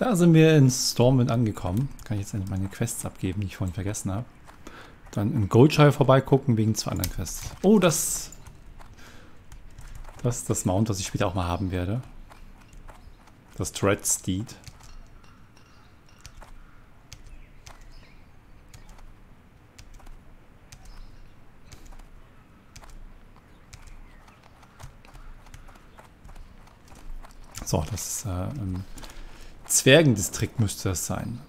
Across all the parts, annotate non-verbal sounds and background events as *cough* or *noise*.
Da sind wir in Stormwind angekommen. Kann ich jetzt endlich meine Quests abgeben, die ich vorhin vergessen habe. Dann in Goldshire vorbeigucken wegen zwei anderen Quests. Oh, das... Das ist das Mount, das ich später auch mal haben werde. Das Dread Steed. So, das äh, im Zwergendistrikt müsste das sein.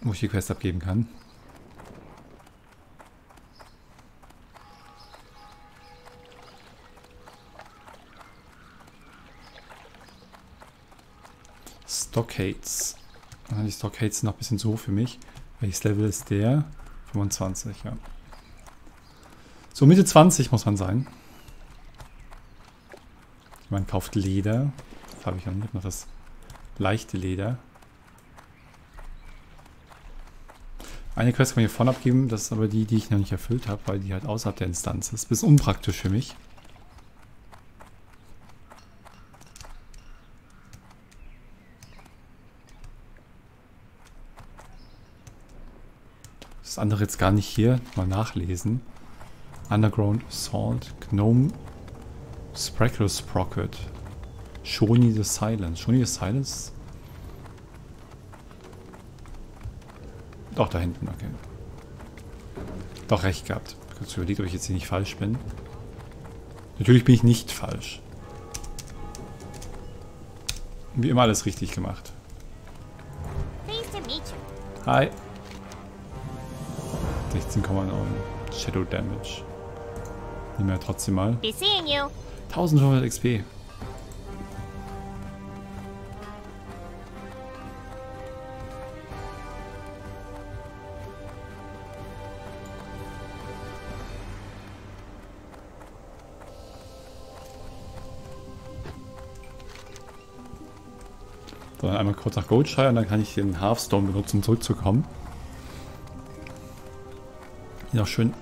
Wo ich die Quest abgeben kann. Stockades. Die Stockades sind noch ein bisschen so für mich. Welches Level ist der? 25, ja. So Mitte 20 muss man sein. Man kauft Leder. Das habe ich noch nicht. Noch das leichte Leder. Eine Quest kann ich hier vorne abgeben. Das ist aber die, die ich noch nicht erfüllt habe, weil die halt außerhalb der Instanz ist. Bisschen unpraktisch für mich. Das andere jetzt gar nicht hier. Mal nachlesen. Underground Salt, Gnome Spreckle Sprocket. Shoni the Silence. Shoni the Silence? Doch, da hinten, okay. Doch recht gehabt. Ich habe kurz überlegt, ob ich jetzt hier nicht falsch bin. Natürlich bin ich nicht falsch. Wie immer alles richtig gemacht. Hi. 16,9 Shadow Damage. Nehmen wir trotzdem mal. 1500 XP. So, dann einmal kurz nach Goldshire und dann kann ich den Hearthstone benutzen, um zurückzukommen. Hier noch schön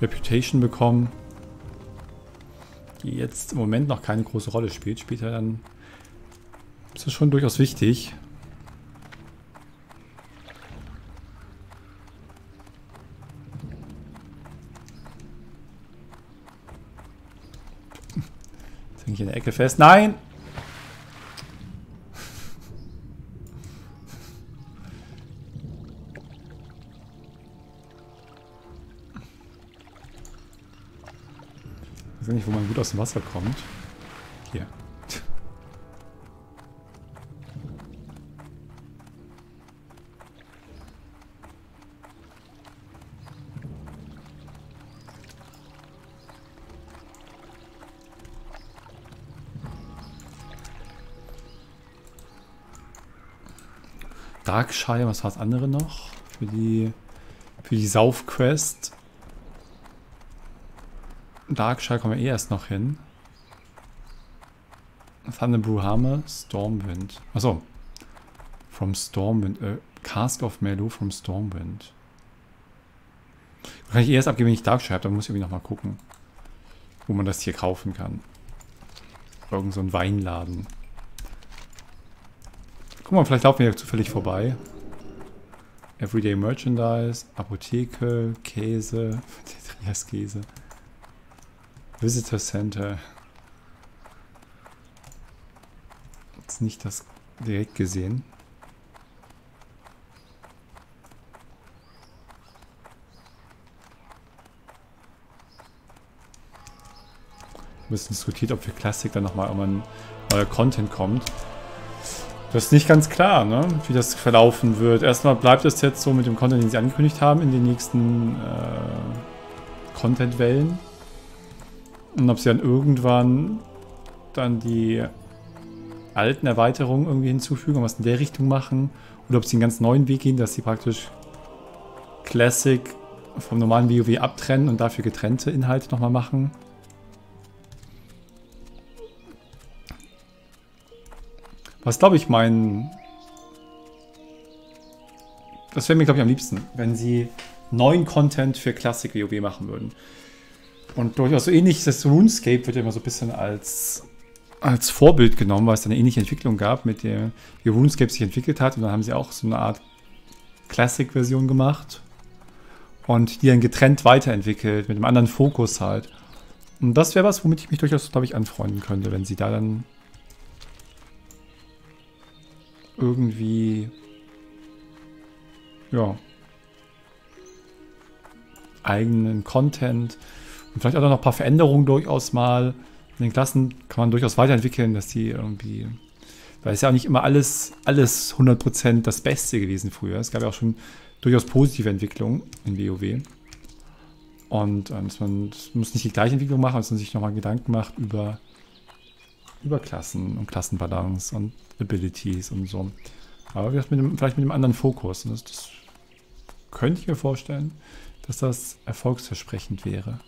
Reputation bekommen die jetzt im Moment noch keine große Rolle spielt. Später dann ist das schon durchaus wichtig. Ich in der Ecke fest. Nein! Aus dem Wasser kommt. Hier. Darkshire, was war das andere noch? Für die, für die Saufquest. Darkshire kommen wir eh erst noch hin. Thunderbrew Hammer, Stormwind. Achso. From Stormwind. Äh, Cask of Melo from Stormwind. Kann ich eh erst abgeben, wenn ich Darkshire habe. Dann muss ich irgendwie nochmal gucken, wo man das hier kaufen kann. Irgend so ein Weinladen. Guck mal, vielleicht laufen wir ja zufällig vorbei. Everyday Merchandise, Apotheke, Käse, *laughs* Trias-Käse. Visitor Center. Jetzt nicht das direkt gesehen. Wir müssen diskutiert, ob für Classic dann nochmal irgendwann neuer Content kommt. Das ist nicht ganz klar, ne? wie das verlaufen wird. Erstmal bleibt es jetzt so mit dem Content, den sie angekündigt haben, in den nächsten äh, Content-Wellen. Und ob sie dann irgendwann dann die alten Erweiterungen irgendwie hinzufügen und was in der Richtung machen. Oder ob sie einen ganz neuen Weg gehen, dass sie praktisch Classic vom normalen WoW abtrennen und dafür getrennte Inhalte nochmal machen. Was glaube ich mein... Das wäre mir glaube ich am liebsten, wenn sie neuen Content für Classic WoW machen würden. Und durchaus so ähnlich, das RuneScape wird ja immer so ein bisschen als als Vorbild genommen, weil es eine ähnliche Entwicklung gab, mit der wie RuneScape sich entwickelt hat. Und dann haben sie auch so eine Art Classic-Version gemacht und die dann getrennt weiterentwickelt, mit einem anderen Fokus halt. Und das wäre was, womit ich mich durchaus, glaube ich, anfreunden könnte, wenn sie da dann irgendwie ja eigenen Content und vielleicht auch noch ein paar Veränderungen durchaus mal in den Klassen kann man durchaus weiterentwickeln, dass die irgendwie weil es ja auch nicht immer alles, alles 100% das Beste gewesen früher. Es gab ja auch schon durchaus positive Entwicklungen in WoW. Und äh, dass man muss nicht die gleiche Entwicklung machen, man sich nochmal Gedanken macht über, über Klassen und Klassenbalance und Abilities und so. Aber vielleicht mit einem, vielleicht mit einem anderen Fokus. Und das, das könnte ich mir vorstellen, dass das erfolgsversprechend wäre.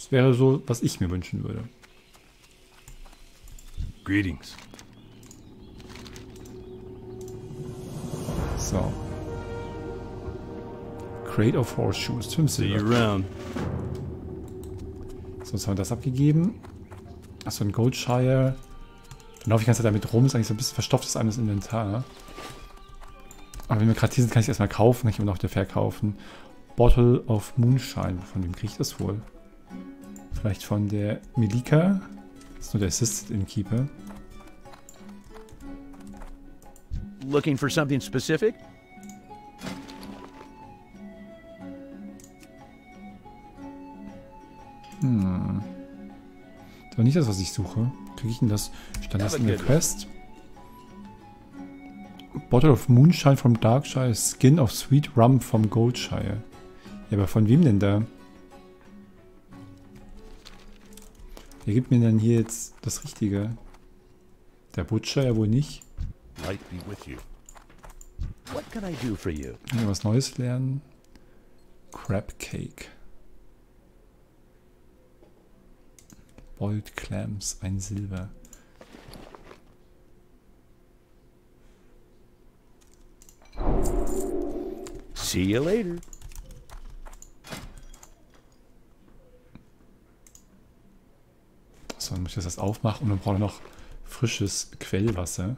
Das wäre so, was ich mir wünschen würde. Greetings. So. Crate of Horseshoes. See you around. So, jetzt haben wir das abgegeben. Achso, ein Goldshire. Dann laufe ich die ganze Zeit damit rum. Ist eigentlich so ein bisschen verstopftes eigenes Inventar. Ne? Aber wenn wir gerade hier sind, kann ich es erstmal kaufen. Kann ich immer noch wieder verkaufen. Bottle of Moonshine. Von wem kriege ich das wohl? Vielleicht von der Milika. Das ist nur der Assistant Innkeeper. Looking for something specific? Hm. Das war nicht das, was ich suche. Kriege ich denn das? Stand das in der Quest? Bottle of Moonshine from Darkshire, Skin of Sweet Rum from Goldshire. Ja, aber von wem denn da? Wer gibt mir denn hier jetzt das Richtige? Der Butcher ja wohl nicht. Was Neues lernen. Crab Cake. Boiled Clams, ein Silber. See you later. So, dann muss ich das erst aufmachen und dann brauche ich noch frisches Quellwasser.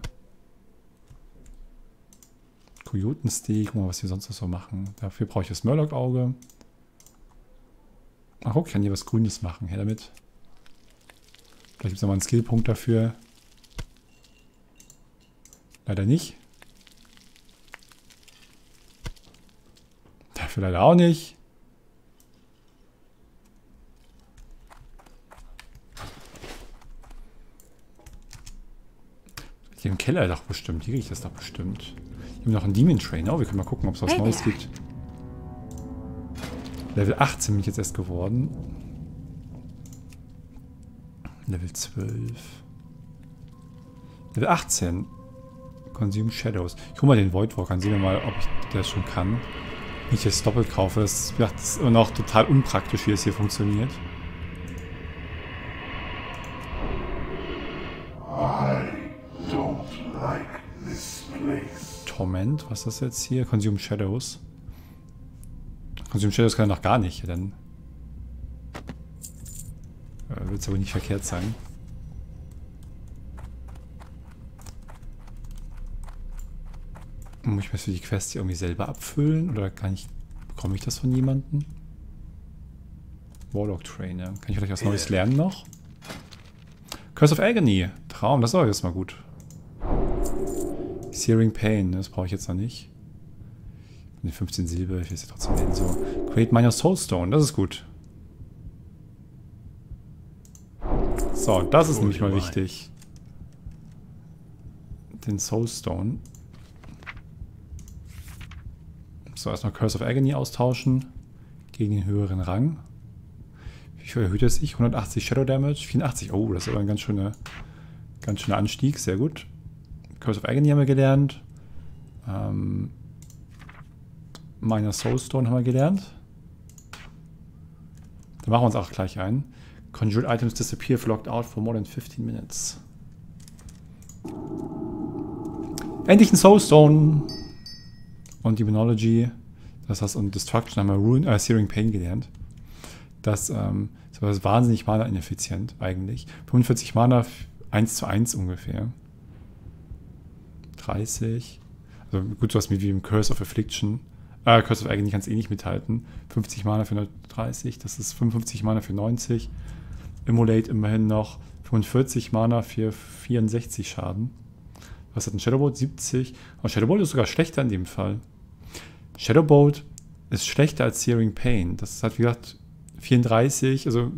Kojotensteak, guck mal, was wir sonst noch so machen. Dafür brauche ich das Murloc-Auge. Ach, guck, ich kann hier was Grünes machen. Her damit. Vielleicht gibt es nochmal einen Skillpunkt dafür. Leider nicht. Dafür leider auch nicht. Keller doch bestimmt. Hier kriege ich das doch bestimmt. Hier haben wir noch einen Demon Trainer. Oh, wir können mal gucken, ob es was Neues gibt. Level 18 bin ich jetzt erst geworden. Level 12. Level 18. Consume Shadows. Ich hole mal den Voidwalker. Sehen wir mal, ob ich das schon kann. Wenn ich jetzt doppelt kaufe. Das, das ist immer noch total unpraktisch, wie es hier funktioniert. Torment, was ist das jetzt hier? Consume Shadows. Consume Shadows kann er noch gar nicht, dann äh, wird es aber nicht verkehrt sein. Muss ich mir für die Quest hier irgendwie selber abfüllen oder kann ich, bekomme ich das von jemandem? Warlock Trainer. Kann ich vielleicht was Neues lernen noch? Curse of Agony. Traum, das ist aber jetzt mal gut. Searing Pain, das brauche ich jetzt noch nicht. Die 15 Silber, ich will es ja trotzdem nennen. So, Create Minor Soulstone, das ist gut. So, das ist nämlich mal wichtig. Den Soulstone. So, erstmal Curse of Agony austauschen. Gegen den höheren Rang. Wie viel erhöht er sich? 180 Shadow Damage, 84. Oh, das ist aber ein ganz schöner, ganz schöner Anstieg. Sehr gut. Curse of Agony haben wir gelernt. Ähm, Minor Soulstone haben wir gelernt. Dann machen wir uns auch gleich ein. Conjured items disappear if locked out for more than 15 minutes. Endlich ein Soulstone. Und Demonology. Das heißt, und Destruction haben wir Ruin, äh, Searing Pain gelernt. Das ähm, Das wahnsinnig Mana-ineffizient eigentlich. 45 Mana 1 zu 1 ungefähr. 30. Also gut, sowas wie im Curse of Affliction. Äh, Curse of Agony kannst du eh nicht mithalten. 50 Mana für 30, das ist 55 Mana für 90. Immolate immerhin noch 45 Mana für 64 Schaden. Was hat ein Shadowbolt? 70. Aber Shadowbolt ist sogar schlechter in dem Fall. Shadowbolt ist schlechter als Searing Pain. Das hat, wie gesagt, 34, also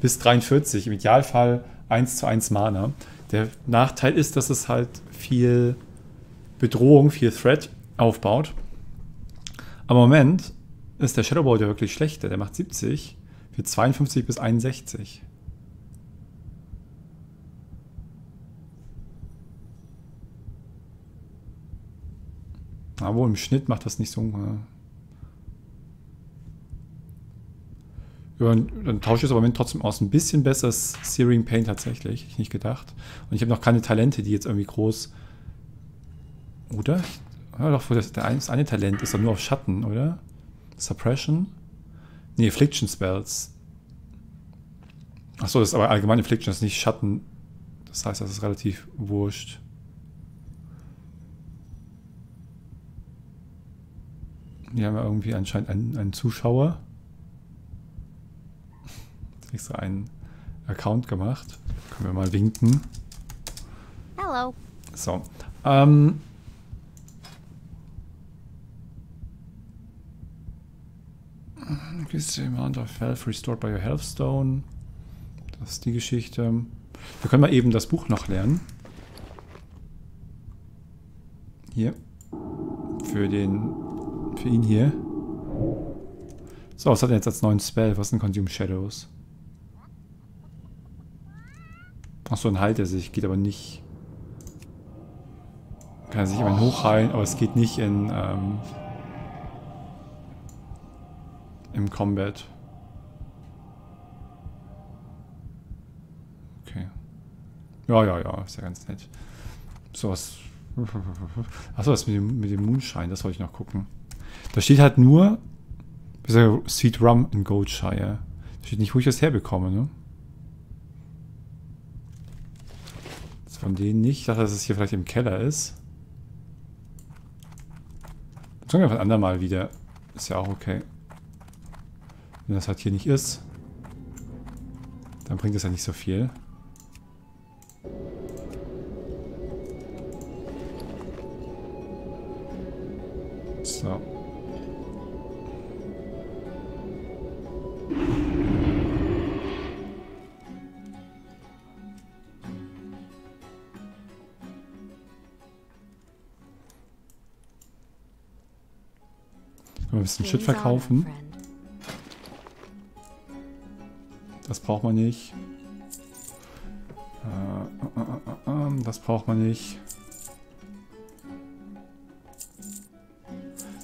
bis 43. Im Idealfall 1 zu 1 Mana. Der Nachteil ist, dass es halt viel Bedrohung, viel Threat aufbaut. Aber im Moment ist der Shadowbolt ja wirklich schlechter. Der macht 70 für 52 bis 61. Aber im Schnitt macht das nicht so. Äh ja, dann tausche ich es aber Moment trotzdem aus. Ein bisschen besser ist Searing Pain tatsächlich. Hätte ich nicht gedacht. Und ich habe noch keine Talente, die jetzt irgendwie groß. Oder? Ja, doch, das, das eine Talent ist doch nur auf Schatten, oder? Suppression? Nee, Affliction Spells. Achso, das ist aber allgemein Affliction, das ist nicht Schatten. Das heißt, das ist relativ wurscht. Hier haben wir irgendwie anscheinend einen, einen Zuschauer. Extra einen Account gemacht. Können wir mal winken. Hello. So. Ähm. Increase the amount of health restored by your health stone. Das ist die Geschichte. Wir können mal eben das Buch noch lernen. Hier. Für den für ihn hier. So, was hat er jetzt als neuen Spell? Was sind Consume Shadows? Achso, dann heilt er sich. Geht aber nicht... Kann er sich immerhin hochheilen, aber es geht nicht in... Ähm, Im Combat. Okay. Ja, ja, ja. Ist ja ganz nett. *laughs* So, was... Achso, das mit dem, mit dem Moonshine, das wollte ich noch gucken. Da steht halt nur Sweet Rum in Goldshire. Da steht nicht, wo ich das herbekomme, ne? Das ist von denen nicht. Ich dachte, dass es hier vielleicht im Keller ist. Sagen wir von andermal wieder. Ist ja auch okay. Wenn das halt hier nicht ist, dann bringt es ja nicht so viel. So. ein bisschen Shit verkaufen. Das braucht man nicht. Äh, äh, äh, das braucht man nicht.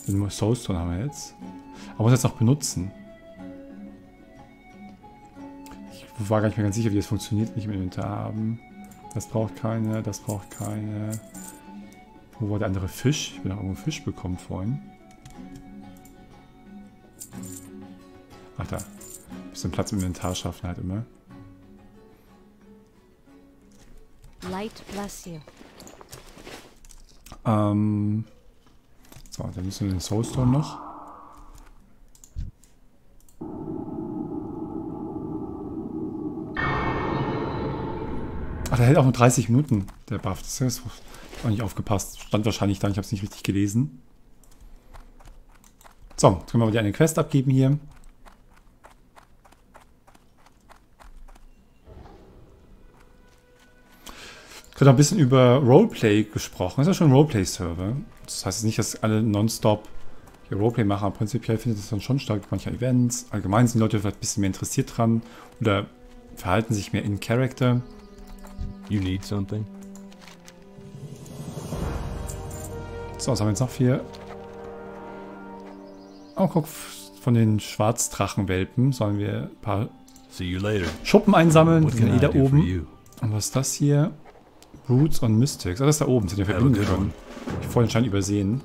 Den Soulstone haben wir jetzt. Aber muss jetzt noch benutzen. Ich war gar nicht mehr ganz sicher, wie das funktioniert, nicht im Inventar haben. Das braucht keine, das braucht keine. Wo war der andere Fisch? Ich bin noch irgendwo Fisch bekommen vorhin. Bisschen Platz im Inventar schaffen halt immer. Light bless you. Ähm. So, dann müssen wir den Soulstone noch. Ach, der hält auch nur 30 Minuten, der Buff. Das ist auch nicht aufgepasst. Stand wahrscheinlich da, ich habe es nicht richtig gelesen. So, jetzt können wir mal die eine Quest abgeben hier. Wird auch ein bisschen über Roleplay gesprochen. Das ist ja schon ein Roleplay-Server. Das heißt nicht, dass alle nonstop hier Roleplay machen, aber prinzipiell findet es dann schon statt. Manche Events. Allgemein sind die Leute vielleicht ein bisschen mehr interessiert dran oder verhalten sich mehr in Character. You need something? So, was haben wir jetzt noch für... Oh, guck, von den Schwarzdrachenwelpen sollen wir ein paar. Schuppen einsammeln. Die sind eh da oben. Und was ist das hier? Roots und Mystics. Ah, das ist da oben. Sind ja drin. one. Hab Ich vorhin anscheinend übersehen.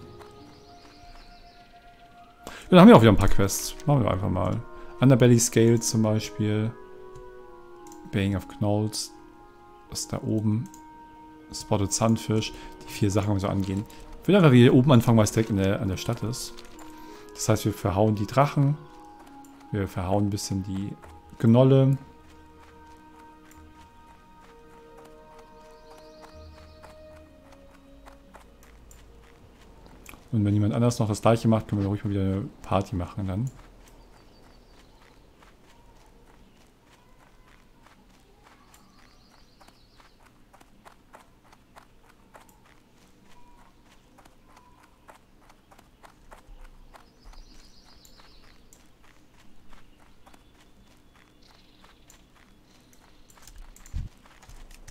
Ja, dann haben wir auch wieder ein paar Quests. Machen wir einfach mal. Underbelly Scales zum Beispiel. Baying of Knolls. Das da oben. Spotted Sunfish. Die vier Sachen wir so angehen. Ich will einfach wieder oben anfangen, weil es direkt in der, an der Stadt ist. Das heißt, wir verhauen die Drachen. Wir verhauen ein bisschen die Gnolle. Und wenn jemand anders noch das gleiche macht, können wir ruhig mal wieder eine Party machen dann.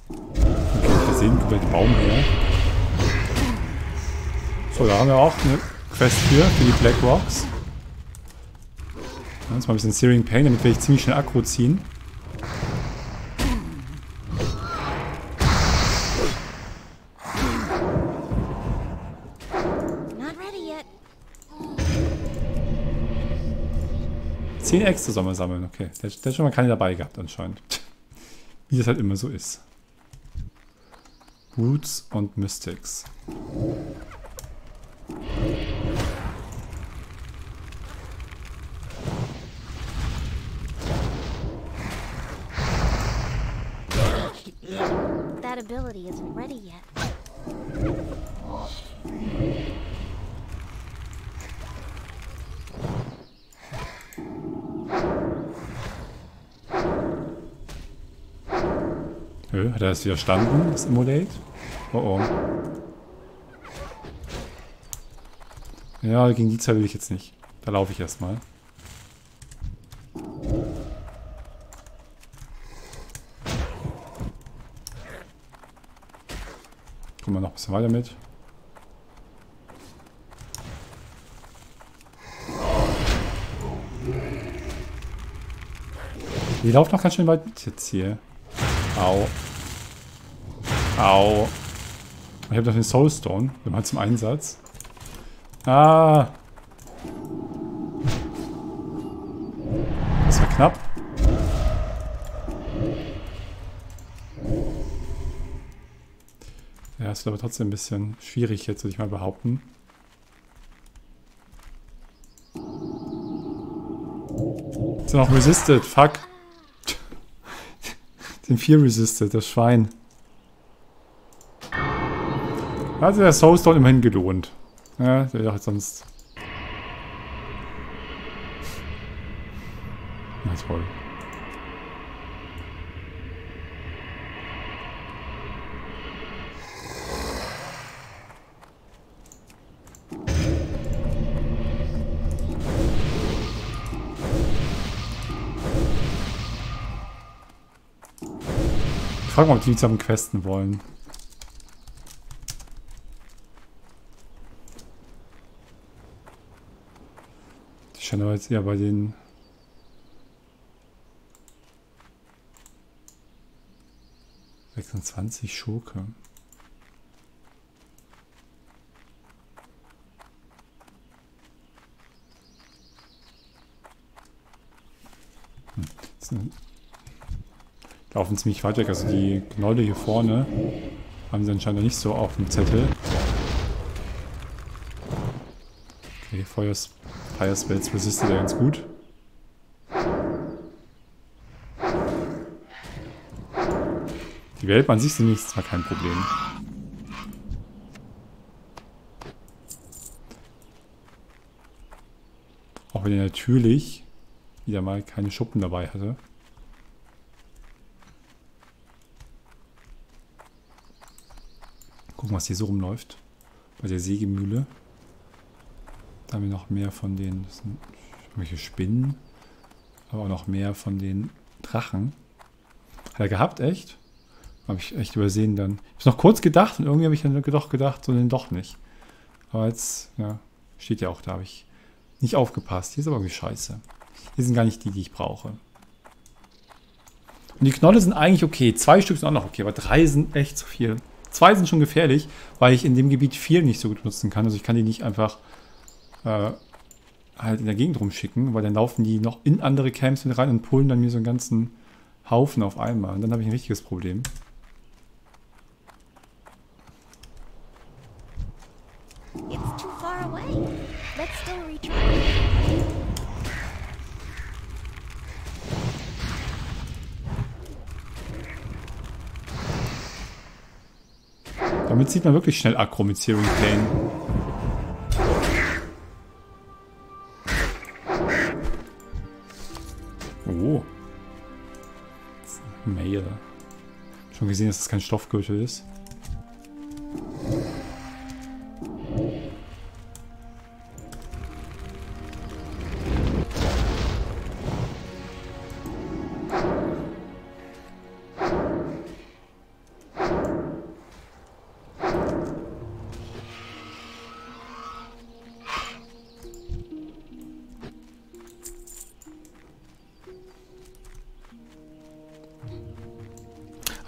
Okay, wir sehen komplett Baum her. So, da haben wir auch eine Quest für, die Black Rocks. Jetzt mal ein bisschen Searing Pain, damit wir ich ziemlich schnell Akku ziehen. Zehn extra soll man sammeln, okay. Der, der hat schon mal keine dabei gehabt anscheinend. *laughs* Wie das halt immer so ist. Roots und Mystics. Hö, hat er das Immolate? Oh oh. Ja, gegen die Zeit will ich jetzt nicht. Da laufe ich erstmal. Kommen wir noch ein bisschen weiter mit. Die laufen noch ganz schön weit mit jetzt hier. Au. Au. Ich habe doch den Soulstone. Den mal zum Einsatz. Ah. Das war knapp. Ja, ist aber trotzdem ein bisschen schwierig jetzt, würde ich mal behaupten. Ist ja noch resisted, fuck. *laughs* Den 4 resisted, das Schwein. Also der Soulstone immerhin gelohnt. Ja, der wäre sonst... Na toll. Ich frage mal, ob die zusammen questen wollen. Scheinen aber jetzt eher bei den... ...26 Schurke. Hm, laufen ziemlich weit weg. Also die Knolle hier vorne haben sie anscheinend nicht so auf dem Zettel. Okay, Feuer, Fire Spells resistet er ganz gut. Die Welt an sich sind nicht zwar kein Problem. Auch wenn er natürlich wieder mal keine Schuppen dabei hatte. Gucken, was hier so rumläuft. Bei der Sägemühle. Da haben wir noch mehr von den... Das Spinnen. Aber auch noch mehr von den Drachen. Hat er gehabt, echt? Habe ich echt übersehen dann. Ich habe noch kurz gedacht und irgendwie habe ich dann doch gedacht, so denn doch nicht. Aber jetzt, ja, steht ja auch da, habe ich nicht aufgepasst. Hier ist aber irgendwie scheiße. Hier sind gar nicht die, die ich brauche. Und die Knolle sind eigentlich okay. Zwei Stück sind auch noch okay, aber drei sind echt zu viel. Zwei sind schon gefährlich, weil ich in dem Gebiet vier nicht so gut nutzen kann. Also ich kann die nicht einfach äh, halt in der Gegend rumschicken, weil dann laufen die noch in andere Camps mit rein und pullen dann mir so einen ganzen Haufen auf einmal. Und dann habe ich ein richtiges Problem. It's too far away. Let's still retry. Damit sieht man wirklich schnell Aggro mit Zero Plane. Gesehen, dass das kein Stoffgürtel ist.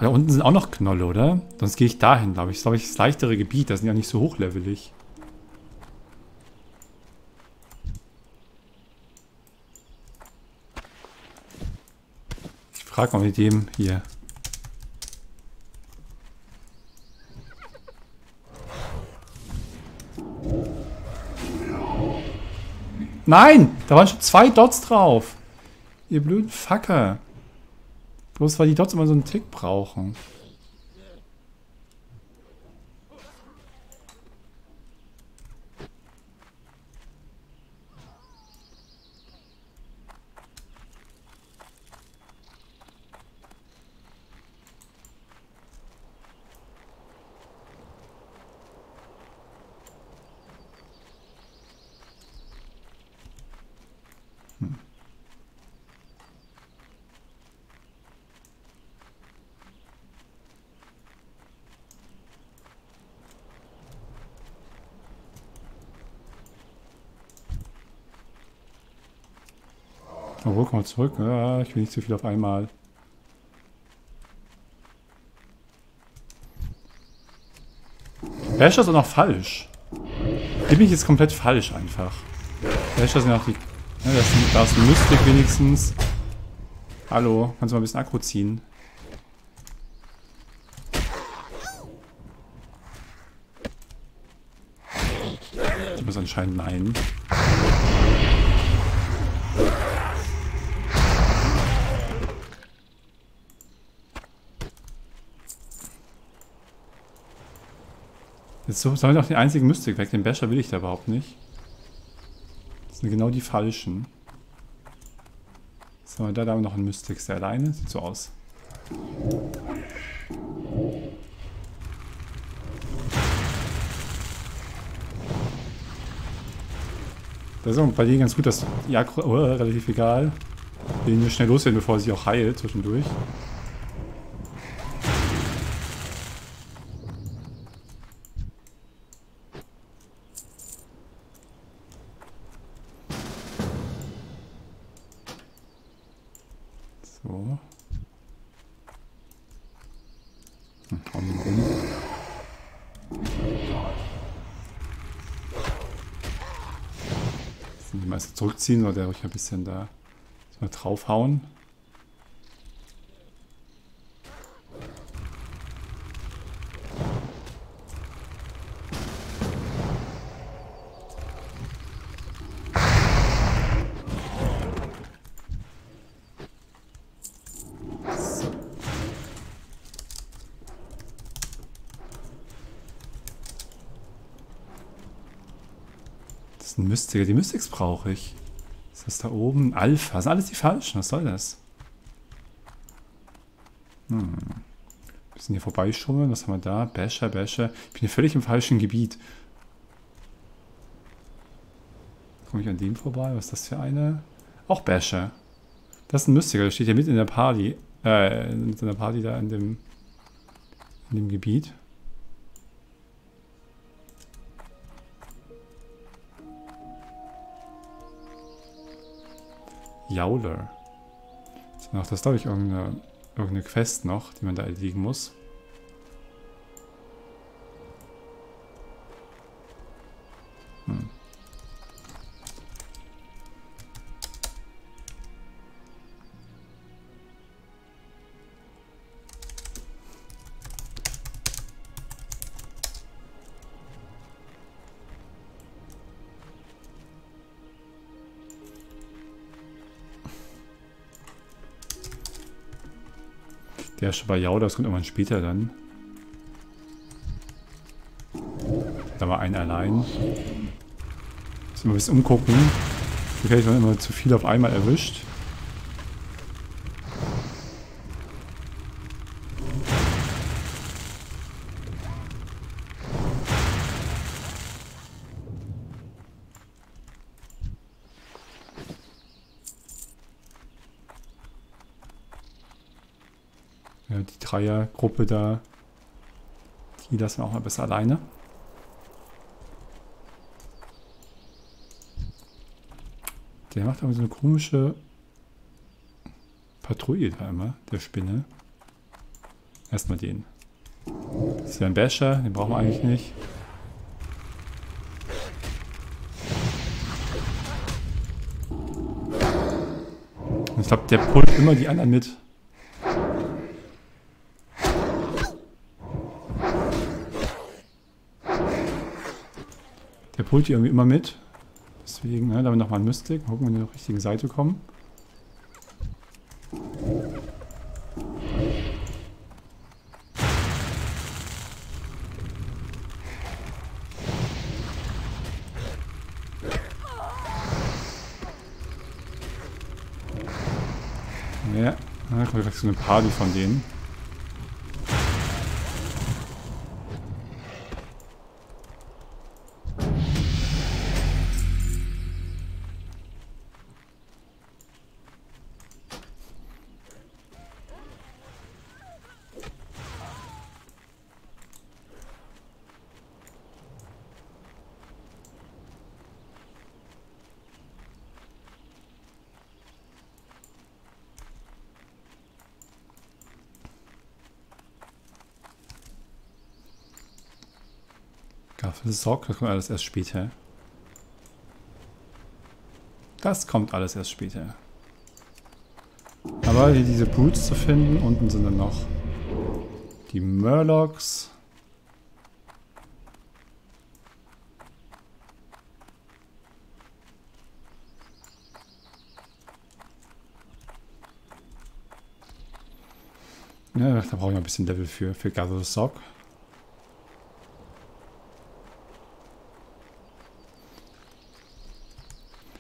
Da unten sind auch noch Knolle, oder? Sonst gehe ich dahin, glaube ich. Das ist, glaube ich, das leichtere Gebiet. Das sind ja nicht so hochlevelig. Ich frage mal mit dem hier. Nein! Da waren schon zwei Dots drauf. Ihr blöden Fucker. Bloß weil die Dots immer so einen Tick brauchen. Komm mal zurück. Ja, ich will nicht zu viel auf einmal. Basher ist auch noch falsch. Hier bin ich jetzt komplett falsch einfach. Basher sind auch die... Ja, das, sind, da ist ein Mystic wenigstens. Hallo, kannst du mal ein bisschen Akku ziehen? Muss anscheinend nein. Jetzt so- sollen wir doch den einzigen Mystic weg. Den Basher will ich da überhaupt nicht. Das sind genau die falschen. So, da, haben wir noch einen Mystic. Ist der alleine? Sieht so aus. Das ist auch bei denen ganz gut, dass Aggro oh, relativ egal. Den wir schnell loswerden, bevor sie auch heilt zwischendurch. So. Hm, hauen wir mal um. Sind die meisten zurückziehen oder ruhig ein bisschen da mal draufhauen. Ein Mystiker. Die Mystics brauche ich. Ist das da oben? Alpha. Sind alles die falschen. Was soll das? Hm. Bisschen hier vorbeischummeln. Was haben wir da? Basher, Basher. Ich bin hier völlig im falschen Gebiet. Komme ich an dem vorbei? Was ist das für eine? Auch Basher. Das ist ein Mystiker. Der steht ja mit in der Party. Äh, in der Party da in dem, in dem Gebiet. Jauler. Ach, das ist, glaube ich, irgendeine, irgendeine Quest noch, die man da erledigen muss. Der ist schon bei Yao, das kommt irgendwann später dann. Da war ein allein. Muss immer ein bisschen umgucken. Hier werde ich immer zu viel auf einmal erwischt. Ja, die Dreiergruppe da, die lassen wir auch mal besser alleine. Der macht aber so eine komische Patrouille da immer, der Spinne. Erstmal den. Das ist ja ein Basher, den brauchen wir eigentlich nicht. Ich glaube, der pullt immer die anderen mit. Der pullt die irgendwie immer mit. Deswegen, ne, damit nochmal ein Mystic. Gucken, wenn wir auf die richtige Seite kommen. Ja, da kommt gleich so eine Party von denen. Gaffelsock, das kommt alles erst später. Das kommt alles erst später. Aber hier diese Boots zu finden, unten sind dann noch die Murlocs. Ja, da brauche ich noch ein bisschen Level für, für Gather Sock.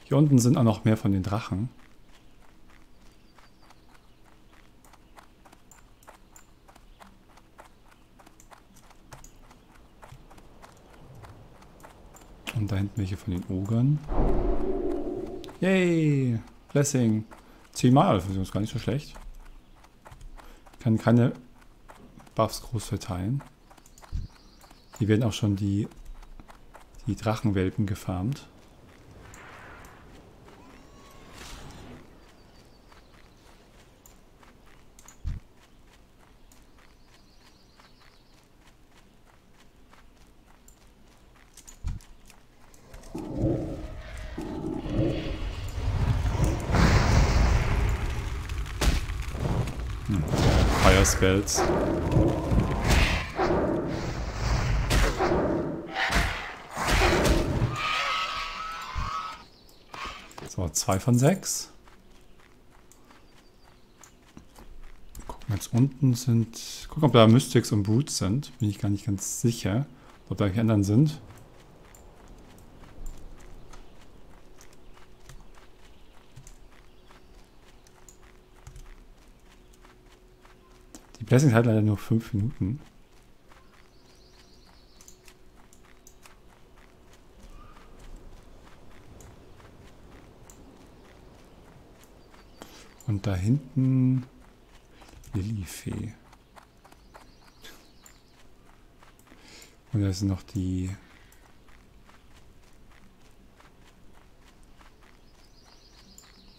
Hier unten sind auch noch mehr von den Drachen. Und da hinten welche von den Ogern. Yay! Blessing. Zehnmal, das ist gar nicht so schlecht. Ich kann keine Buffs groß verteilen. Hier werden auch schon die, die Drachenwelpen gefarmt. Spells. So, zwei von sechs. Gucken, jetzt unten sind. Gucken, ob da Mystics und Boots sind. Bin ich gar nicht ganz sicher. Ob da die anderen sind. Die Blessing hat leider nur fünf Minuten. Und da hinten Lilifee. Und da sind noch die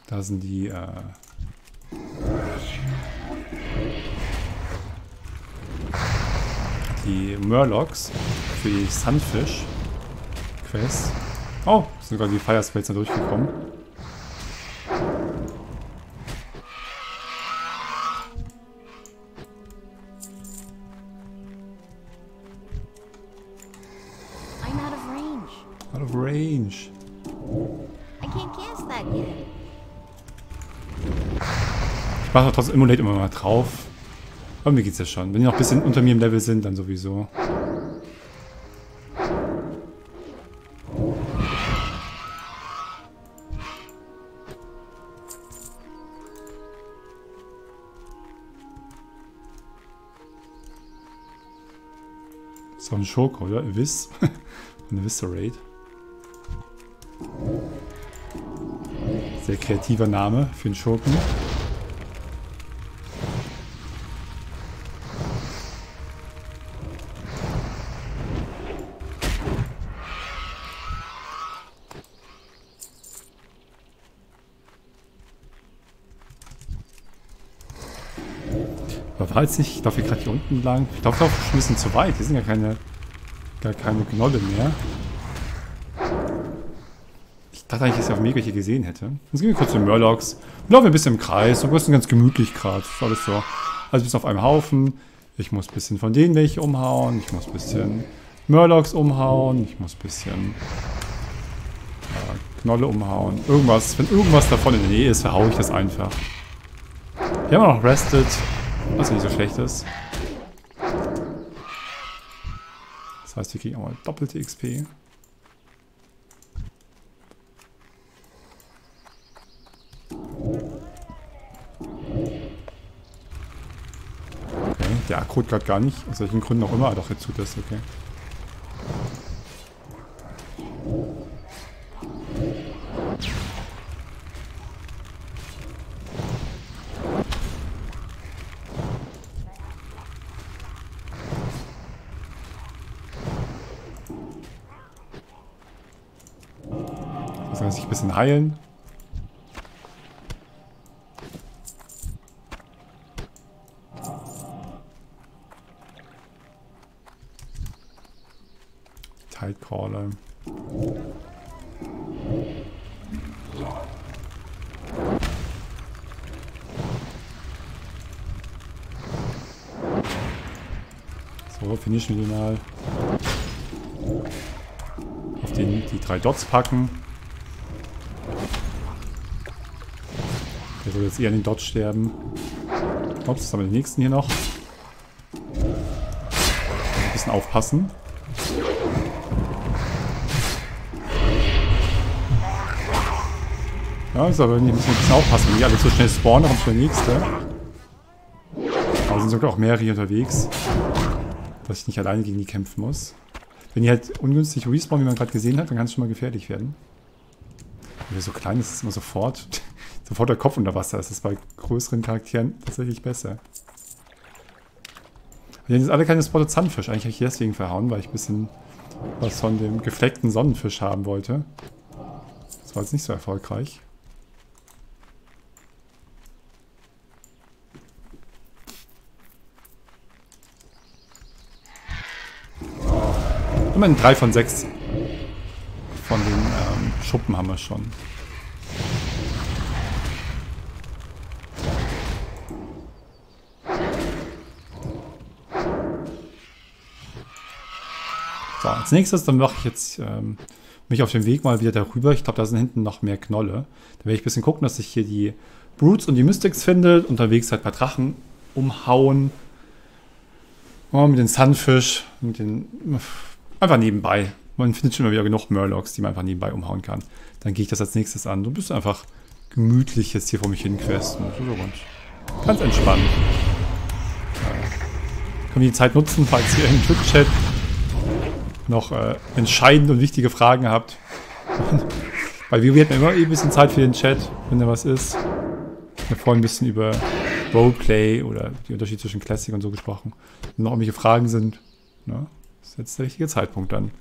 Da sind die äh, die Murlocs für die Sunfish Quest. Oh, sind sogar die Fire Spells da durchgekommen. Range. Ich mache trotzdem Emulate immer mal drauf. Aber mir geht's ja schon. Wenn die noch ein bisschen unter mir im Level sind, dann sowieso. So ein Schurke, oder? Wiss. *laughs* Eine Viscerate. Sehr kreativer Name für einen Schurken. Nicht, ich glaube, wir gerade hier unten lang. Ich glaube, ist schon ein bisschen zu weit. Hier sind ja keine, gar keine Gnolle mehr. Ich dachte eigentlich, dass ich auf Weg hier gesehen hätte. Jetzt gehen wir kurz zu Murlocs. Wir laufen ein bisschen im Kreis. Wir sind ganz gemütlich gerade. Alles so. Also bis auf einem Haufen. Ich muss ein bisschen von denen welche umhauen. Ich muss ein bisschen Murlocs umhauen. Ich muss ein bisschen äh, Knolle umhauen. Irgendwas. Wenn irgendwas davon in der Nähe ist, verhaue ich das einfach. Wir haben noch Rested. Was nicht so schlecht ist. Das heißt, wir kriegen auch mal doppelte XP. Der Akku gerade gar nicht. Aus welchen Gründen auch immer. Doch, jetzt tut das, okay. Heilen. Tidecrawler. So, finishen wir mal. Auf den, die drei Dots packen. Der soll jetzt eher an den Dots sterben. Ups, jetzt haben wir den nächsten hier noch. Ein bisschen aufpassen. Ja, ist aber ein bisschen aufpassen. Wenn die alle so schnell spawnen, dann kommt schon der nächste. Aber sind sogar auch mehrere hier unterwegs. Dass ich nicht alleine gegen die kämpfen muss. Wenn die halt ungünstig respawnen, wie man gerade gesehen hat, dann kann es schon mal gefährlich werden. Wenn wir so klein ist, ist immer sofort, sofort der Kopf unter Wasser. Das ist bei größeren Charakteren tatsächlich besser. Haben jetzt alle keine Spotted Sunfish. Eigentlich habe ich deswegen verhauen, weil ich ein bisschen was von dem gefleckten Sonnenfisch haben wollte. Das war jetzt nicht so erfolgreich. Immerhin 3 von 6 von den ähm, Schuppen haben wir schon. So, als nächstes, dann mache ich jetzt ähm, mich auf den Weg mal wieder darüber. Ich glaube, da sind hinten noch mehr Knolle. Da werde ich ein bisschen gucken, dass ich hier die Brutes und die Mystics finde. Unterwegs halt ein paar Drachen umhauen. Oh, mit den Sunfish, mit den... Einfach nebenbei. Man findet schon immer wieder genug Murlocs, die man einfach nebenbei umhauen kann. Dann gehe ich das als nächstes an. Du bist einfach gemütlich jetzt hier vor mich hin questen. Ganz, entspannt. Ja. Können wir die Zeit nutzen, falls ihr im Twitch-Chat noch äh, entscheidende und wichtige Fragen habt. *laughs* Weil wir hatten immer eh ein bisschen Zeit für den Chat, wenn da was ist. Wir haben vorhin ein bisschen über Roleplay oder die Unterschiede zwischen Classic und so gesprochen. Wenn noch irgendwelche Fragen sind, ne, ist jetzt der richtige Zeitpunkt dann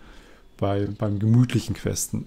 bei, beim gemütlichen Questen.